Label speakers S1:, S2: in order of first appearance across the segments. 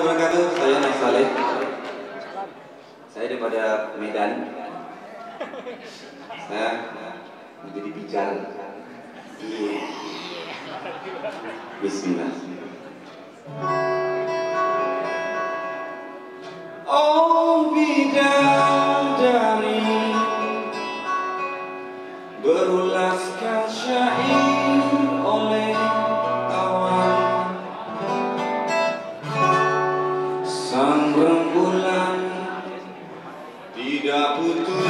S1: wabarakatuh. Saya Mas Saleh. Saya daripada Medan. Saya menjadi bijar. Iya. Bismillah. Oh bidadari Berulaskan syair Tidak putus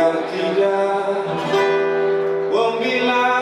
S1: Agar tidak membilang